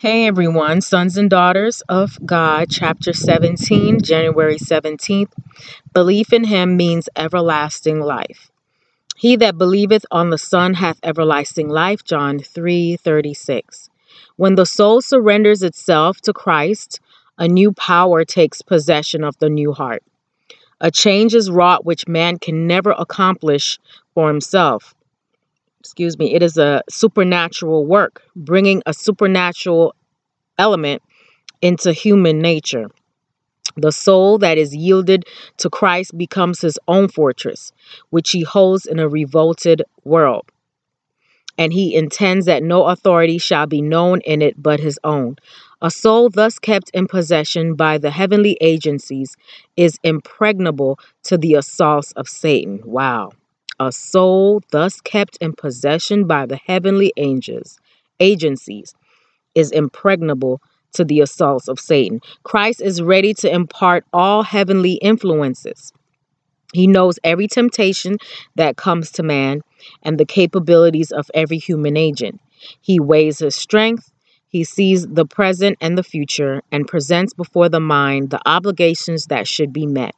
Hey everyone, sons and daughters of God, chapter 17, January 17th. Belief in him means everlasting life. He that believeth on the Son hath everlasting life, John 3 36. When the soul surrenders itself to Christ, a new power takes possession of the new heart. A change is wrought which man can never accomplish for himself excuse me, it is a supernatural work, bringing a supernatural element into human nature. The soul that is yielded to Christ becomes his own fortress, which he holds in a revolted world. And he intends that no authority shall be known in it but his own. A soul thus kept in possession by the heavenly agencies is impregnable to the assaults of Satan. Wow a soul thus kept in possession by the heavenly angels agencies is impregnable to the assaults of Satan. Christ is ready to impart all heavenly influences. He knows every temptation that comes to man and the capabilities of every human agent. He weighs his strength, he sees the present and the future and presents before the mind the obligations that should be met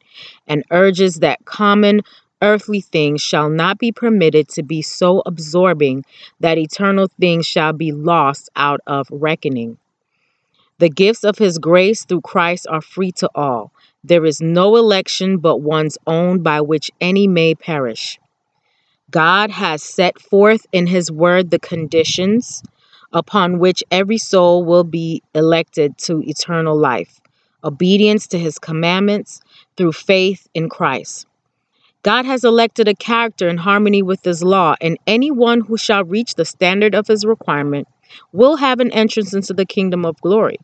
and urges that common earthly things shall not be permitted to be so absorbing that eternal things shall be lost out of reckoning. The gifts of his grace through Christ are free to all. There is no election but one's own by which any may perish. God has set forth in his word the conditions upon which every soul will be elected to eternal life obedience to his commandments through faith in Christ. God has elected a character in harmony with his law, and anyone who shall reach the standard of his requirement will have an entrance into the kingdom of glory.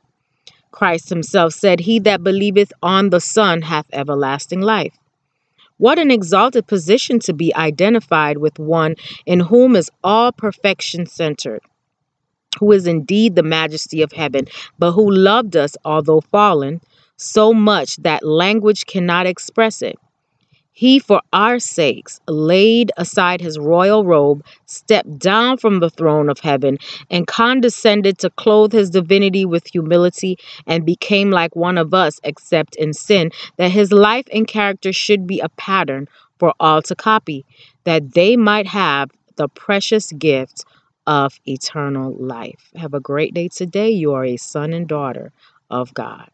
Christ himself said, He that believeth on the Son hath everlasting life. What an exalted position to be identified with one in whom is all perfection centered, who is indeed the majesty of heaven, but who loved us, although fallen, so much that language cannot express it. He, for our sakes, laid aside his royal robe, stepped down from the throne of heaven, and condescended to clothe his divinity with humility, and became like one of us, except in sin, that his life and character should be a pattern for all to copy, that they might have the precious gift of eternal life. Have a great day today. You are a son and daughter of God.